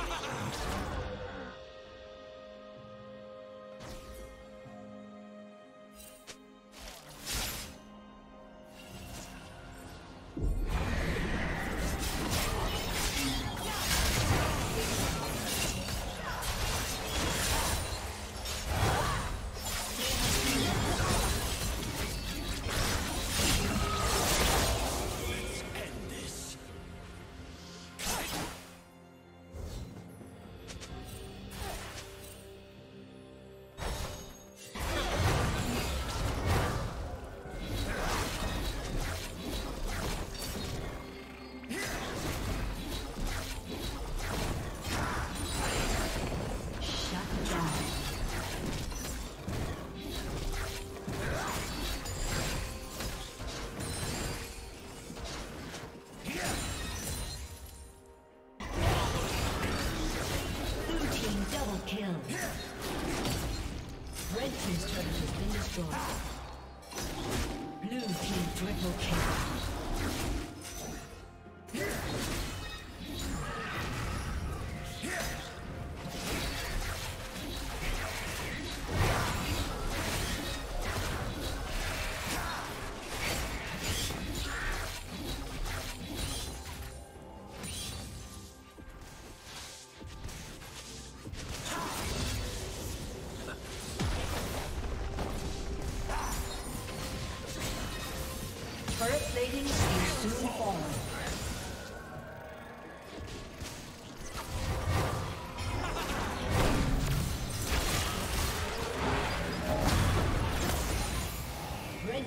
Ha ha ha! destroyed. Blue team triple kill.